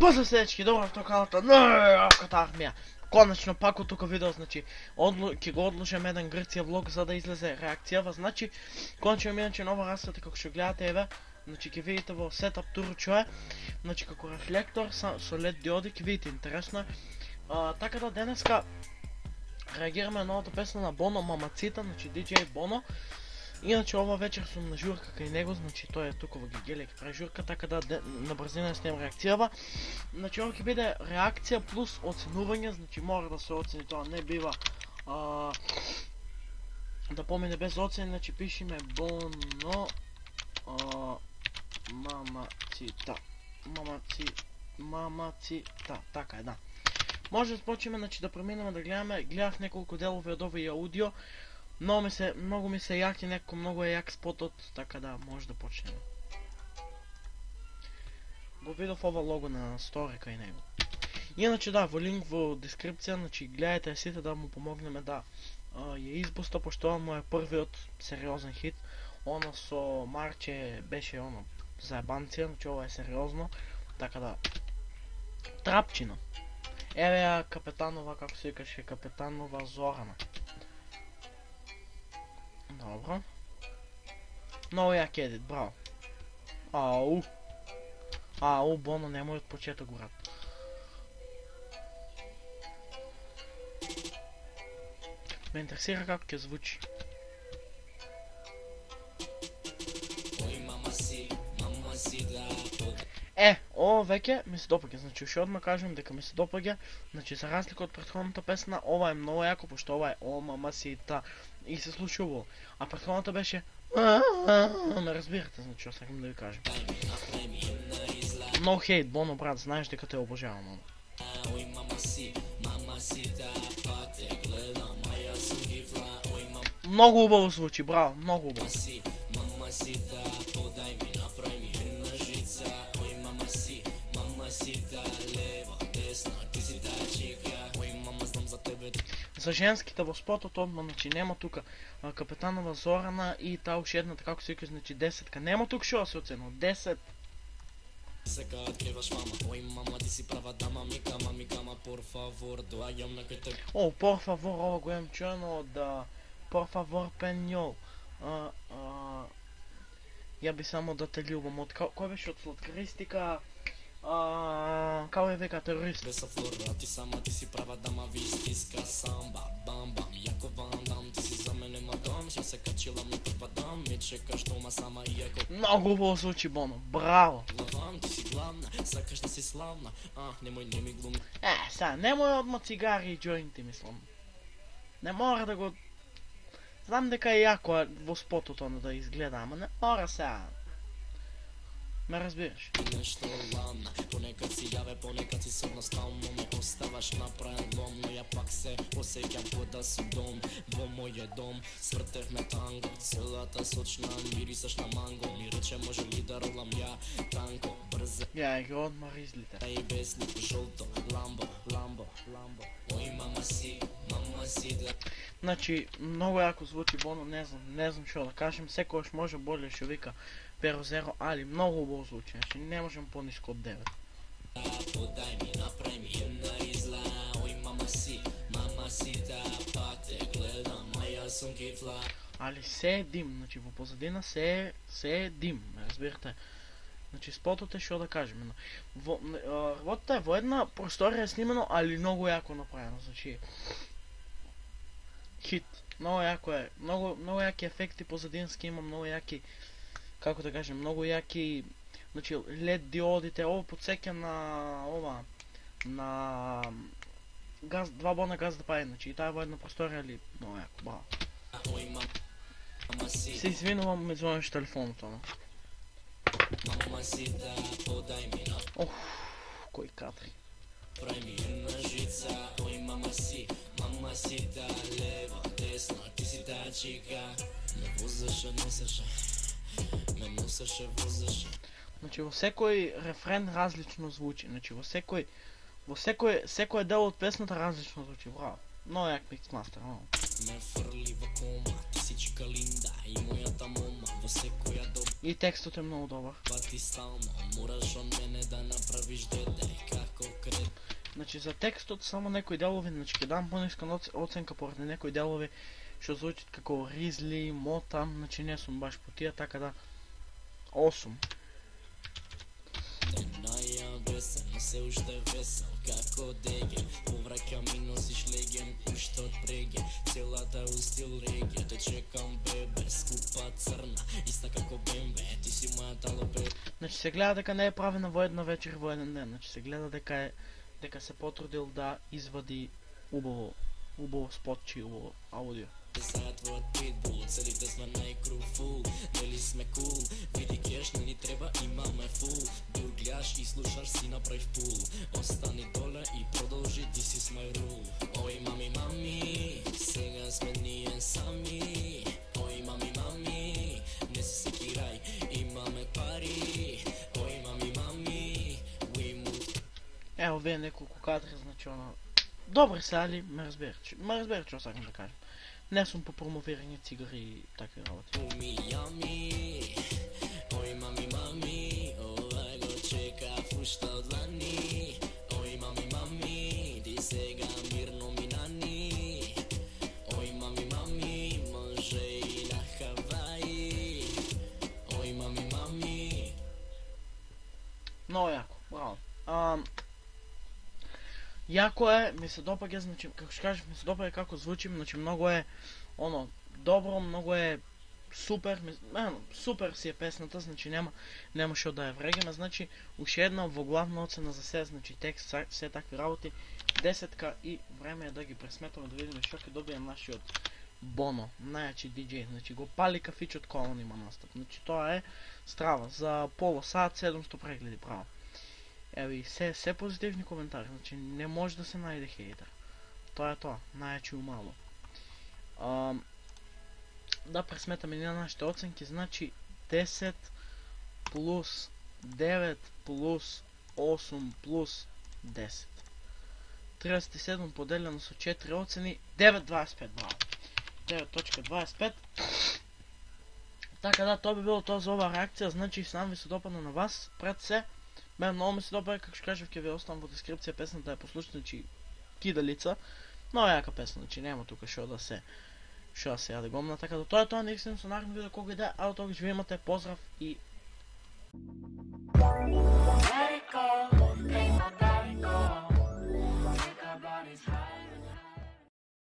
Поздрав всички, добро в каналата на Роката армия. Конечно пак от тук видео, значи, ќе го одложим еден Грција влог за да излезе реакцијава, значи, конечно имам иначе нова расата како што гледате, еве, значи ќе видите во сетап тур чое, значи како рефлектор со, LED диоди, ќе видите интересно е. Така да денеска реагираме на новата песна на Боно Мамацита, значи DJ Боно. Иначе ова вечер сум на журка кај него, значи тој е тука во Гигеле ќе прави журка, така да на брзина снем реакцијава. Значи ова ќе биде реакција плюс оценување, значи мора да се оцени тоа, не бива а, да помине без оцени, значи пишиме Боно а, Мамацита. Мамаци Мамацита, така е, да. Може да почнеме значи да преминеме да гледаме, гледах неколку делови од овој аудио, но ми се, многу ми се јаки, некој многу е јак спотот, така да може да почнеме. Го видов ова лого на стори кај него. Иначе да, во линк во дескрипција, значи гледајте сите да му помогнеме да а, ја избуста, ова му е првиот сериозен хит. Она со Марче беше оно заебанција, значи ова е сериозно, така да трапчина. Еве капетанова, како се викаше, капетанова Зорана. Добро. Много јак едит, браво. Ау. Ау, Боно, немој од почеток, брат. Ме интересира како ќе звучи. Е, ово веќе ми се допаѓа, значи уште одма кажам дека ми се допаѓа, значи за разлика од претходната песна, ова е многу јако, пошто ова е о мама си та и се случи ово. А претходната беше ме разбирате, значи сакам да ви кажам. No hate, Боно брат, знаеш дека те обожавам, оно. Многу убаво звучи, браво, многу убаво. За спотот одма, значи нема тука а, капетанова Зорана и таа уште едната како се вика, значи 10 Нема тука што да се оценува, 10. Сега откриваш мама, ой мама ти си права дама, ми кама, ми кама, por favor, доаѓам на те. О, por favor, ова го имам чуено favor пенјол. А, а, ја би само да те љубам од ка- кој беше од сладкаристика? А, терорист? Беса флора, ти сама ти си права дама, ви стиска самба, бам бам, јако ван дам, ти си за мене мадам, ќе се качила ми пропадам, ме чекаш дома сама, иако Многу убаво звучи Боно, браво. лавам, ти си главна, сакаш да си славна, а, немој не ми глуми. Е, сега, немој одма цигари и джоинти, мислам. Не мора да го... Знам дека е јако во спотот оно да изгледа, ама не мора сега. Ме разбираш? Нешто ладна, понекад си јаве, понекад си се едноставно ме оставаш направен лом, но ја пак се осеќам ко да си дом, во моје дом, свртевме танго, целата сочна, мирисаш на манго, ми рече може ли да ролам ја, танко, брза Ја, ги одмар излите. и бесни, жолто, ламбо, ламбо, ламбо, ој мама си, мама си да Значи, многу јако звучи Боно, не знам, не знам што да кажем, секојаш може боле што вика Перо Зеро, али многу убаво звучи, значи не можем пониско од 9. подај ми, направи ми една изла, ој мама си, мама си да пак те гледам, а јас сум кифла. Али се е дим, значи во позадина се е, се е дим, разбирате. Значи спотот е што да кажеме. но Во, работата е во една просторија снимано, али многу јако направено, значи хит. Многу јако е, многу многу јаки ефекти позадински има, многу јаки како да кажем, многу јаки значи LED диодите, ово подсеќа на ова на газ, два бона газ да пае, значи и таа е во една просторија. Ој мама, мама си, Се извинувам, ме звониш телефонот, ама. Ох, кои кадри. ми една жица, мама си, мама си да лево, десно, ти си таа чика. Ме возеше, носеше, ме носеше, возеше. Значи во секој рефрен различно звучи. Значи во секој во секој секој дел од песната различно звучи. Браво. Много јак микс мастер, много. Ме фрли во кома, ти си чика линда и мојата мома, во секоја доба И текстът е много добър. Пати стално Мораш от мене да направиш дете Како крет Значи за текстот само некои делови, значи ќе дам пониска оценка поради некои делови што звучат како Ризли, Мотам, значи не сум баш по тие, така да 8. Не најабесен, но се уште весел Како деге, повраќам и носиш леген Уште од преге, целата у стил реге Те чекам бебе, скупа црна Иста како бембе, ти си моја талопе Значи се гледа дека не е правена во една вечер во еден ден, значи се гледа дека е дека се потрудил да извади убаво убаво спотче и убаво аудио. Сега твојот питбул, целите сме најкруфул Дали сме кул, види кеш, не ни треба, имаме фул. Дур гледаш и слушаш си направив пул. Остани доле и продолжи, this is my rule Ој мами, мами, сега сме ние сами Ево вие неколку кадри, значи оно... Добре се, али ме разбира, че... ме разбира, че сакам да кажем. Не сум по промовирање цигари и такви работи. Уми, јами Ој мами, мами Ова го чекав уште од лани Ој мами, мами Ти сега мирно ми нани. Ој мами, мами Може и на Хаваи. Ој мами, мами. Много јако, браво. Ам, јако е, ми се допаѓа, значи, како што кажеш, ми се допаѓа како звучи, значи многу е, оно, добро, многу е супер, ми, ено, супер си е песната, значи нема, нема што да ја врегеме, значи, уште една во главна оцена за се, значи текст, са- се такви работи, десетка и време е да ги пресметаме да видиме што ќе добие нашиот Боно, најачи диџеј, значи го пали кафичот кога он има настап. Значи тоа е страва за поло сат 700 прегледи право. Еви, се, се позитивни коментари, значи не може да се најде хейтер. Тоа е тоа, најачи умало. Ам, да пресметаме ние нашите оценки, значи 10 плюс 9 плюс 8 плюс 10. 37 поделено со 4 оцени, 9.25, браво. 9.25. Така да, тоа би било тоа за оваа реакција, значи надам ви се допадна на вас. Пред се, Мен многу ми се допаѓа, како што кажав, ќе ви оставам во дескрипција песната да ја послушате, значи кидалица. Много јака песна, значи нема тука што да се што да се јаде гомна, така да тоа е тоа, не се со наредно видео кога иде, а до тогаш ви имате поздрав и